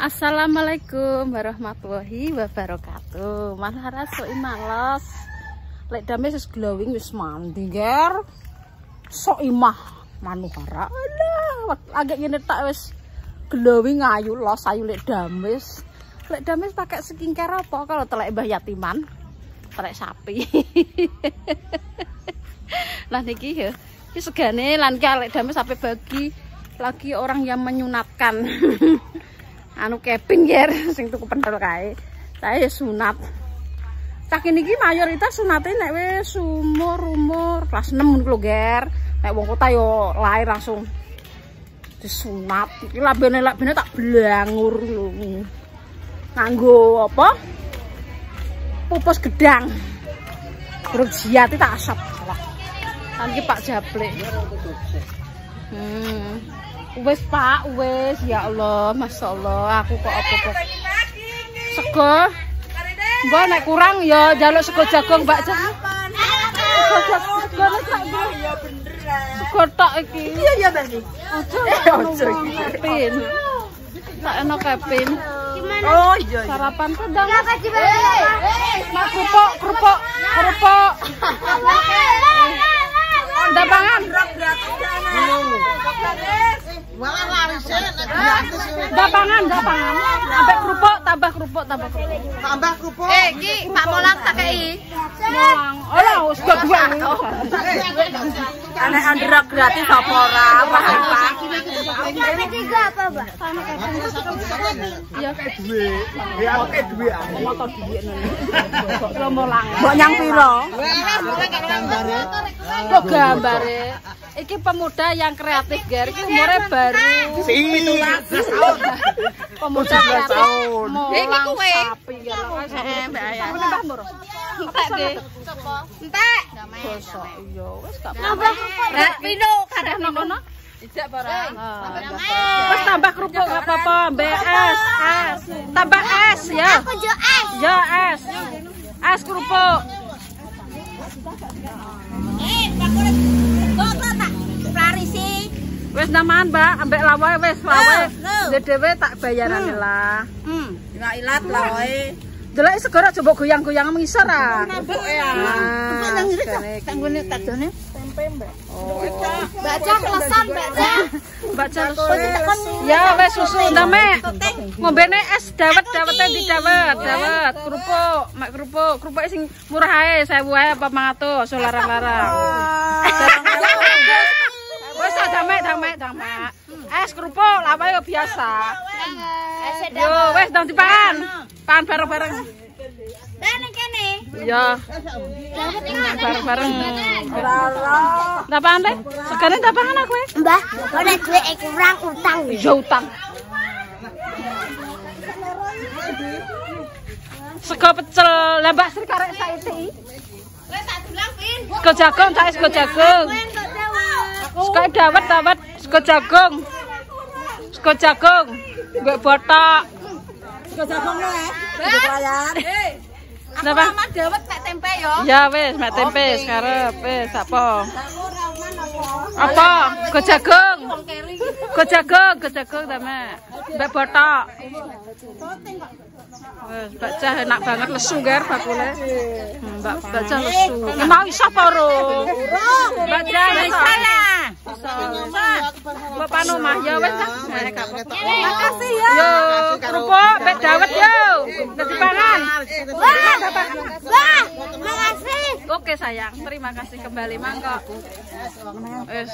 Assalamualaikum warahmatullahi wabarakatuh. Malah raso males. Lek dame wis glowing wis mandi, Ger. Sok imah manuhara. Alah, agak ngene tak wis glowing ayu los ayu lek dames. Lek dames pakai skincare apa kalau telek Mbah Yatiman? Telek sapi. lah niki ya. Iki segane lan ki lek dames sampai bagi lagi orang yang menyunatkan. anu keping yer sing tuku pentel kae. Saya sunat. Cak ini mayoritas sunate nek wis umur-umur kelas 6 ngono ger. Nek wong kota yo lahir langsung disunat. Iki labene labene tak blangur lho. Nganggo apa? Pupus gedang. Grup jiati tak asap. Lah. Kan Pak Jablek. Hmm. Wes Pak, wes ya Allah, Masya Allah, aku kok apa kok sego. Mbak nek kurang ya jaluk sego jagung Mbak Cak. Sego sego ya beneran. Sego tok iki. Iya iya Mbak. Ojo ojo kepin. Tak enak kepin. Oh iya. Sarapan tuh dong. Mak kerupuk, kerupuk, kerupuk. Dapangan. Dapangan, dapangan. Sampai kerupuk, tambah kerupuk, tambah kerupuk. Tambah kerupuk. Eh, Ki, Pak Molang tak kei. Molang. Oh, wis kok dua. Anak andrak gratis apa ora? Pak. Ini tiga apa, Mbak? Iya, Duit. Ya oke duit. motor duit nang. Kok molang. Mbok nyang piro? Kok gambare? Iki pemuda yang kreatif, Ger. Iki umurnya baru. Pitulas. Pemuda kreatif. tahun. Molang sapi, Ger. Heeh, Mbak Ayah. Mbak Mur. Entek nggih. Entek. Bosok. Iya, wis gak Nambah Rek pino kadang nang kono. Ijak barang. Wis tambah kerupuk enggak apa-apa, es. Tambah es ya. Aku jo es. Ya es. Es kerupuk. Wis namaan, Mbak, ambek lawae wis lawae. Loh. Dhewe tak bayarane lah. Hmm. Enggak ilat lah wae. Delok segara coba goyang-goyang mengisor ah. Nambah ya. Nang segane iki. tanggone tajone. Baca kelesan, baca. Mbak Jalus. Ya wes susu ndame. Ngombene es dawet dawete di dawet, dawet kerupuk, mak kerupuk, kerupuk sing murah ae 1000 ae apa 500, so larang-larang. Wes ah, dame dame dame. Es kerupuk lawa yo biasa. Yo wes ndang dipan. Pan bareng-bareng. Dan kene. Ya. Bareng-bareng. Ndak pan teh? Segane ndak pangan aku e. Mbah, ora duwe kurang utang. Ya utang. Sego pecel, lah Mbak Sri karek saiki. Kowe tak dulang, Pin. Sego jagung, cak sego jagung. Entuk dawet. Sego dawet dawet, sego jagung. Sego jagung, mbek botok. Sego jagung ya. Sego pelayan. Napa? Mama dawet mek tempe yo. Ya wis, mek tempe sekarep wis apa? Apa? Sego jagung. Sego jagung, sego jagung ta, Mek. Mbek botok. Wes, baca enak banget lesu ger bakule. Hmm, Mbak baca lesu. Ki mau iso apa urung? Baca iso. Mbak panu mah ya wes. Eh. Makasih ya. Yo, kerupuk mbek dawet yo. Dadi pangan. Wah, wah, makasih. Oke sayang, terima kasih kembali mangkok. Wes.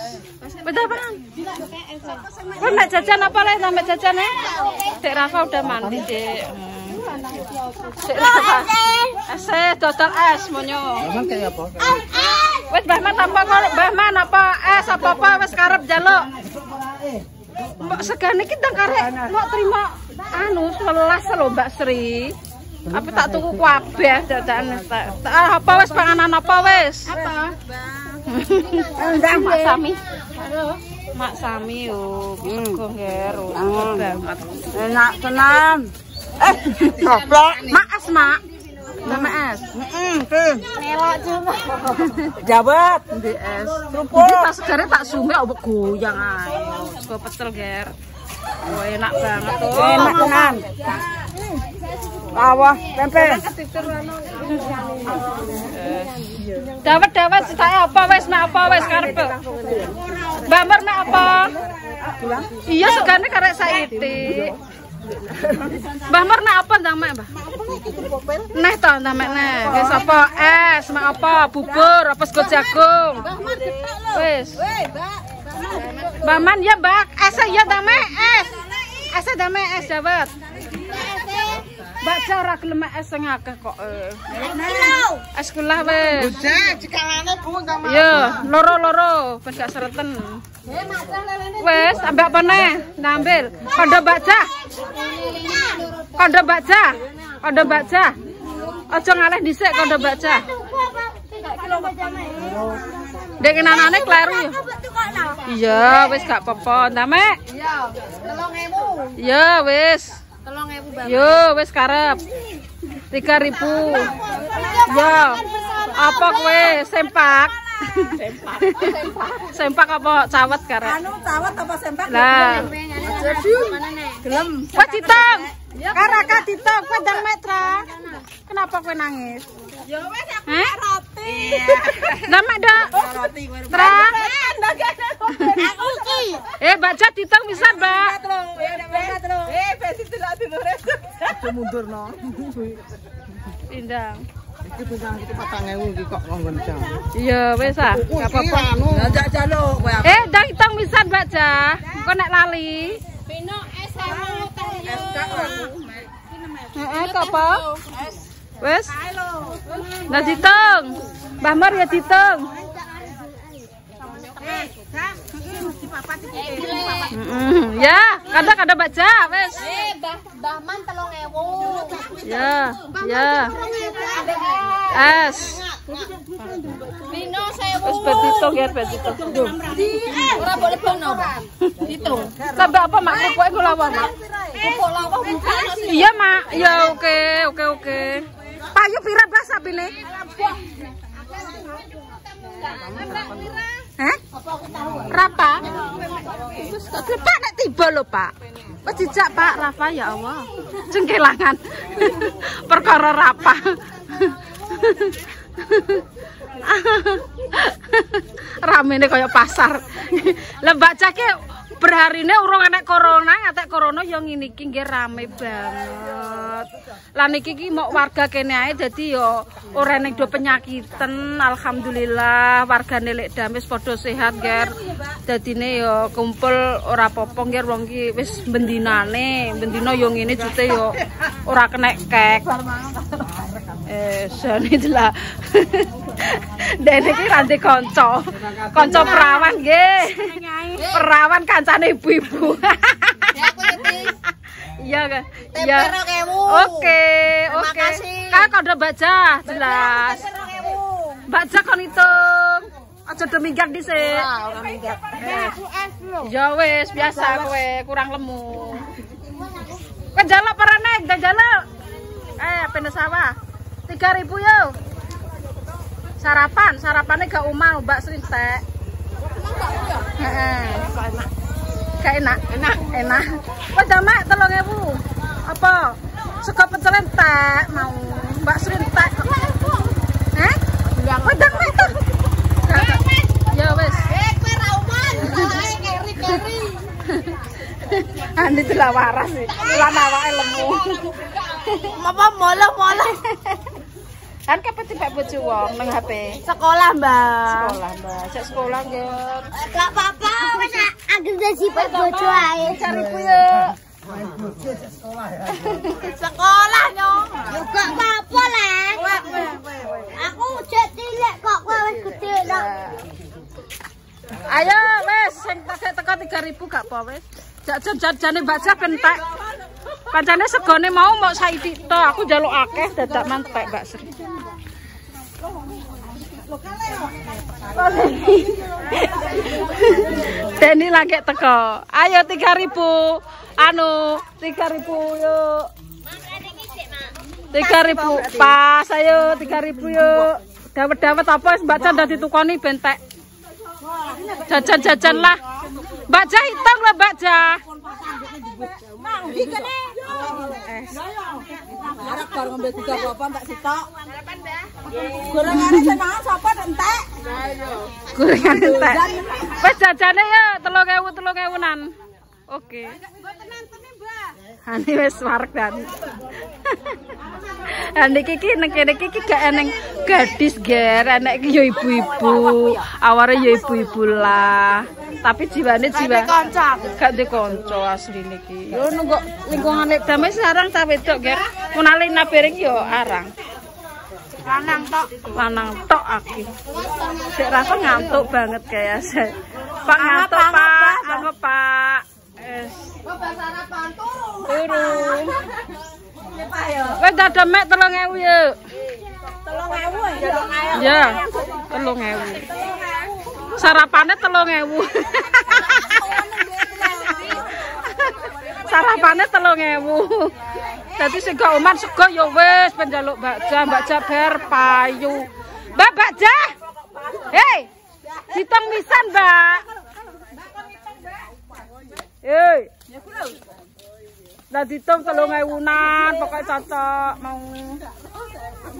Betul pangan. Kau nak jajan apa lagi sampai jajan eh? Dek Rafa udah mandi dek. Hmm. Eh, total es monyo. Apa? Wes Mbah Man apa kok Mbah Man apa es apa apa wes karep jaluk. Mbak segane kita karek mau terima anu sewelas lho Mbak Sri. Apa tak tuku kabeh dadan tak tak- apa wes panganan apa wes? Apa? Mak Sami. Mak Sami yo nger banget. Enak tenan. Eh, goblok. Mak es mak. Nama es. Heeh, tuh. Melok cuma. Jabat. Di es. Kerupuk. Ini pas segare tak sumbek obok goyang ae. Sego pecel ger. Oh, enak banget tuh. Enak tenan. Bawah tempe. Dawet dawet saya apa wes mek apa wes karep. Mbak Mer mek apa? Iya segane karek saiti. Mbah Mer apa ndang mek, Mbah? Neh to ndang mek neh. Wis apa? Es mek apa? Bubur apa sego jagung? Wis. Mbak Man ya, Mbak. Es ya ndang mek es. Es ndang mek es dawet. Mbak cara gelem mek es sing akeh kok. eh. Es kulah wis. Bujek cikalane Bu sama. Iya, loro-loro, ben gak sereten. Wes, ambek apa neh? Ngambil. Kondo baca. Kondo baca. Kondo baca. Aja ngalih dhisik kondo baca. Dek kenanane kleru ya. Iya, wis gak apa-apa. Ndame. Iya, wis. Yo, wis karep. 3000. Yo. Apa kowe sempak? Sempak. sempak apa cawet karek? Anu tawat apa sempak? Lah, Gelem. Wah Ditong. Karaka Ditong, kowe ndang metra. Kenapa kowe nangis? Ya wes aku roti. Nama dok. Roti kowe. Tra. Aku ki. Eh, baca Ditong bisa, Mbak. Eh, besi delok dinure. Aja mundur no. Pindang. Iki bintang iki 4000 iki kok nggon jam. Iya, wis ah. Gak apa-apa. Ngajak jaluk kowe. Eh, ndang Ditong bisa, baca. Kok nek lali? Heeh, kok apa? Wes. Nah ditung. Mbah Mar ya ditung. Ya, kada kada baca, wes. Ya, ya. Es. Wes petitung ya. Duh. Ora boleh bono. Hitung. Apa mak? Pupuk lawah buka Iya mak. Ya oke oke oke. Payu pira blas sapine? Hah? Rapa? Wis Pak nek tiba lho, Pak. Wis dijak Pak Rafa ya Allah. Cengkelangan. Perkara rapa. Ramene kaya pasar. Lah Mbak Cake berharine urung enek corona, ngatek corona yo ngene iki nggih rame banget. Lah niki iki mau warga kene ae dadi yo ora enek do penyakiten. Alhamdulillah wargane lek damis padha sehat, Ger. Dadine yo kumpul ora apa-apa, Ger wong iki wis bendina yo ngene jute yo ora kena kek. Eh, sane lah. Dene iki ranti kanca. Kanca perawan nggih. Perawan kancane ibu-ibu. Iya kan? Iya. Oke, oke. Kan kode baca jelas. Baca kon hitung. Aja minggat dhisik. Minggat. Ya wis biasa kowe kurang lemu. Kowe njaluk para nek, ndak njaluk. Eh, pene sawah. 3000 yo. Sarapan, sarapannya gak umah, Mbak Srintek. Heeh. Gak enak. Enak, enak. Kok jamak 3000. Apa? Sego pecel entek mau Mbak Srintek. Hah? Kok jamak tuh? Ya wis. Eh, kowe ra keri-keri. Andi telah waras sih. Lan awake lemu. Apa molo-molo. Kan kapan tiba bojo wong nang HP? Sekolah, Mbak. Sekolah, Mbak. Cek sekolah nggih. Gak apa-apa, wis anggere dadi bojo ae. Cari ku yo. Sekolah nyong. Yo gak apa-apa, Lek. Aku cek cilik kok kowe wis gede lho. Ayo wes sing tak teko 3000 gak apa wes. Jak jan jane Mbak Sak entek. Kancane segone mau mau saiki to, aku njaluk akeh dadak mantek Mbak Sri. Deni lagi teko. Ayo 3000. Anu 3000 yuk. 3000 pas ayo 3000 yuk. Dawet-dawet apa wis Mbak Chan dadi tukoni bentek. Jajan-jajan lah. Mbak Jah hitung lah Mbak Jah. Bar ngombe tiga tak sitok. Gorengane senang sapa entek. Gorengan entek. Wes jajane ya 3000 3000-an. Oke. Hani wis warek dan. Hani kiki nang kene kiki gak eneng gadis ger, enek iki yo ibu-ibu. Aware yo ibu-ibu lah. Tapi jiwane jiwa Kanca. gak di konco asli niki. Yo nunggu lingkungan lek damai sekarang ta wedok ger. Munale nabereng yo arang. Lanang tok. Lanang tok aki. Sik rasa ngantuk banget kayak saya. Pak ngantuk Pak, anggap Pak. Es. Turu. Wes dada mek 3000 yuk. 3000 Ya, 3000. Sarapane 3000. Sarapane 3000. Dadi sing gak oman sego ya wis penjaluk bakja, bakja ber payu. Mbak bakja. Hei. Hitung misan, Mbak. Hei. Lah ditung 3000-an, pokoknya cocok mau.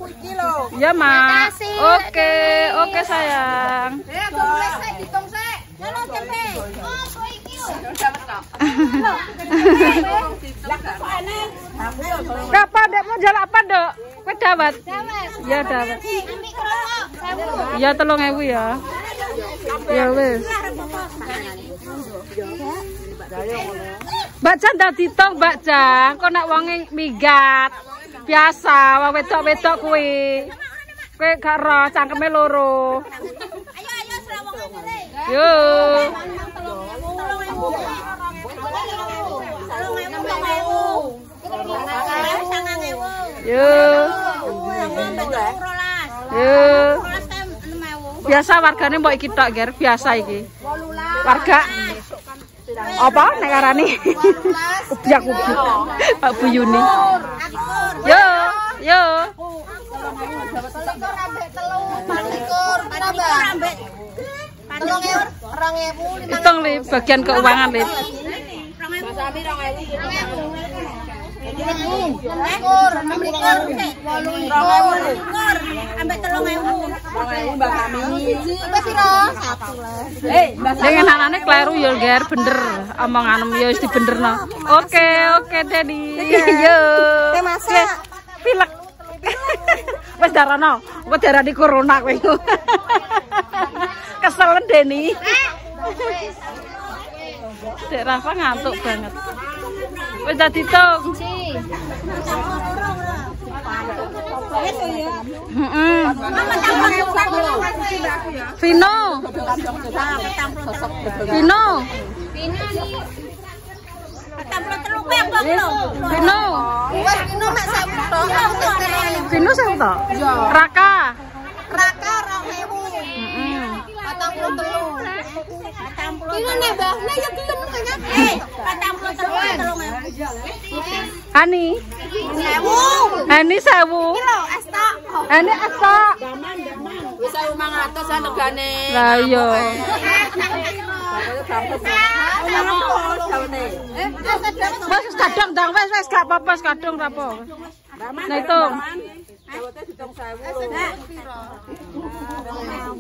Iki lho. Ya, Mak. kasih. Oke, oke sayang. Eh, sik sik. Halo, Cepe. Oh, kok iki yo. Kapan dek mau jalan apa dok? Kue. Ya dawet. Ambil kerupuk. Sewu. Ya tolong ewu ya. Ya wis. Mbak Jan dah ditung Mbak Jan. Kok nak wonge minggat. Biasa, wong wedok-wedok kuwi. Kowe gak roh cangkeme loro. Ayo, ayo, serawongan mulai. Yo. Yo. Yo. Biasa wargane mbok iki tok, Ger. Biasa iki. Warga apa nek arane? Ubiak ubiak. Pak Bu Yuni. Yo, yo. Hitung li bagian keuangan li. Dengan anaknya kleru ya ger bener omongan ya wis dibenerno. Oke, oke Dedi. Yo. Masak. Pilek. Wis darano, kok darani corona kowe. Keselen Deni. Dek Rafa ngantuk banget. Wis tung. Vino. Vino. Vino. Vino saya tak? Raka. Raka 2000. Heeh. 43. Ini nih, Mbak. Nah, ya gelem kan. Eh, 43 Ani. Sewu. Ani sewu. Ani esta. Wis umang atas anegane. Lah iya. Wis kadung dong, wis wis gak apa-apa kadung apa. Nah itu.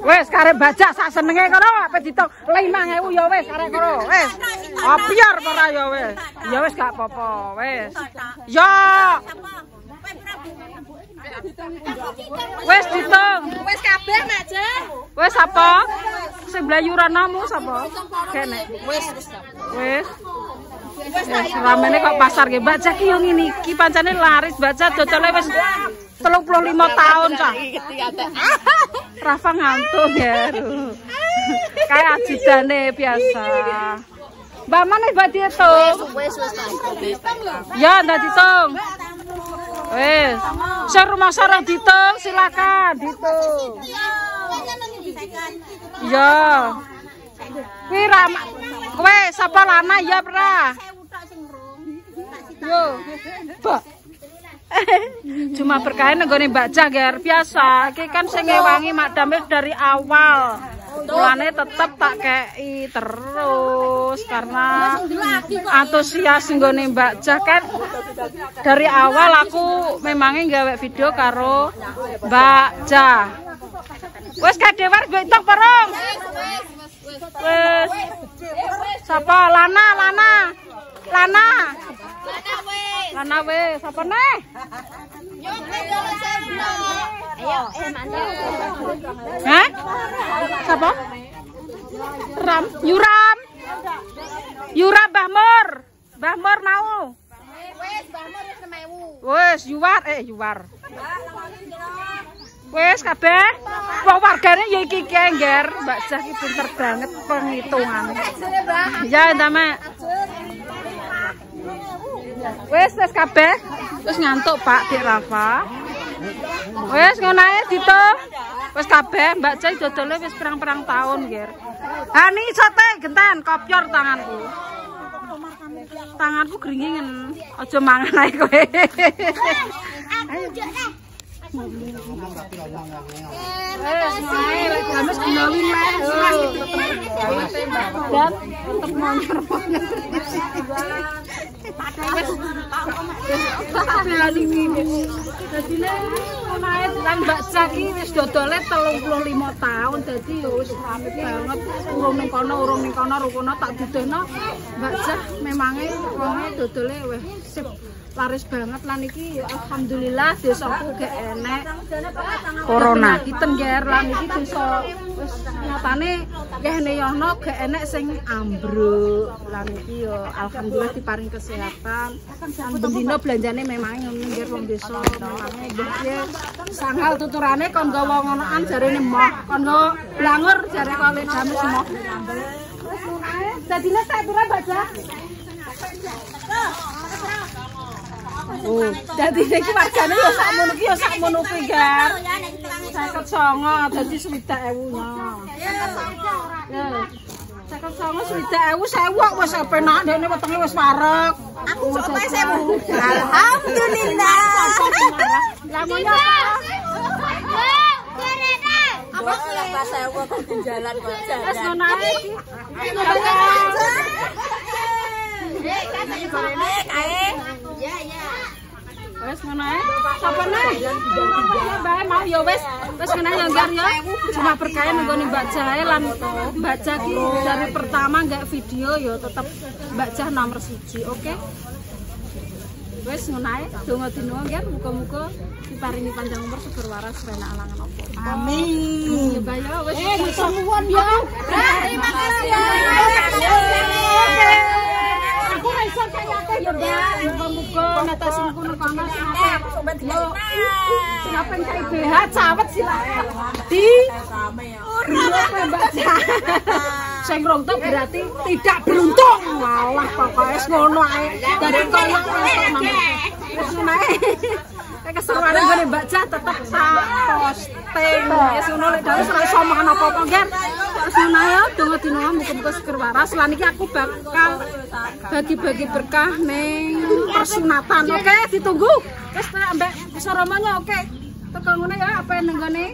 Wes karep bajak sak senenge kono ape ditung 5000 ya wes karek kono. Wes. Ah biar ora ya wes. Ya wes gak apa-apa wes. Ya. Wes ditung. Wis kabeh, Mak Je. Wes apa? Sing blayuranamu sapa? Kene. Wis. Wes. Wes ramene kok pasar ge. Baca ki yo ngene iki pancane laris baca dodole wis telung puluh lima tahun cah Rafa ngantuk ya kayak ajudan biasa. Mbak mana mbak dihitung ya mbak dihitung wes. Share rumah sarang dihitung silakan dihitung ya. Wirama, kowe sapa lana ya, Pra? Yo. Pak. Cuma berkain nenggone Mbak Jager biasa. Iki kan sing ngewangi madame dari awal. mulane tetep tak kei terus karena antusias nggone Mbak Jah kan dari awal aku memangnya gawe video karo Mbak Jah wes kadewar betok perong wes. Sapa? Lana Lana. Lana Lana we, sapa neh? Eh, Hah? Sapa? Ram, Yuram. Yuram Mbah Mur. Mbah Mur mau. Wes, Mbah Mur wis 1000. Wes, Yuwar eh Yuwar. Wes kabeh? Wong wargane ya iki kengger, Mbak Jah iki pinter banget penghitungan. Ya, Mbak. Wes, wes kabeh. Terus ngantuk Pak Dik Rafa. Wes ngono ae Dito. Wes kabeh Mbak Jai dodole wis perang-perang tahun, Ger. Ha niki sote genten kopyor tanganku. Tanganku gringingen. Aja mangan ae kowe. Eh. Dan tetep Dadi ngono ae lan Mbak Jaki wis dodole 35 tahun dadi banget. Tak sip laris banget lan iki alhamdulillah desaku gak enek corona. Kiten ger lan iki desa nyatane kene yono gak enek sing ambruk. Lan iki yo alhamdulillah diparing kesehatan lan bendino belanjane memang ngono ger wong desa nggih piye sangal tuturane kon gawa ngonoan jarene moh kon gawa blangur jare kali dames moh Dadine sak pira baca? Oh, dadi iki wargane ya sak ngono ki ya sak ngono ki, Gar. 59 dadi 60.000 nya. Ya. 59 60.000 sewu kok wis penak dene wetenge wis warek. Aku sok sewu. Alhamdulillah. Sewu kok di jalan kok jalan. ngono ae iki. Wes ngono ae. Sapa nih? Bae mau ya wes. Wes ngono ya Gar ya. Cuma berkaya nggone Mbak Jahe lan Mbak Jah ki dari pertama nggak video ya tetap Mbak Jah nomor siji, oke? Wes ngono ae. Donga dino Gar muga-muga diparingi panjang umur seger waras rena alangan opo. Amin. Ya Mbak ya wes. Eh, nuwun ya. Terima kasih. Aku ra iso ya kono kono berarti tidak beruntung. Walah pokoknya ngono. Kayak keseruan gue Mbak Jah tetep posting. Wis ngono lek dhewe ora iso apa-apa. Ae donga dino muga-muga seger waras. Lan iki aku bakal bagi-bagi berkah ning persunatan. Oke, ditunggu. Wis tak mbak bisa romanya oke. Tekan ngono ya apa nenggone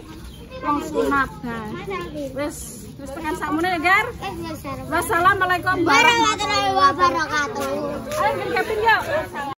wong sunat. Nah, wis wis tekan sakmene ya, Gar. Wassalamualaikum warahmatullahi wabarakatuh. Ayo, Kevin, yuk.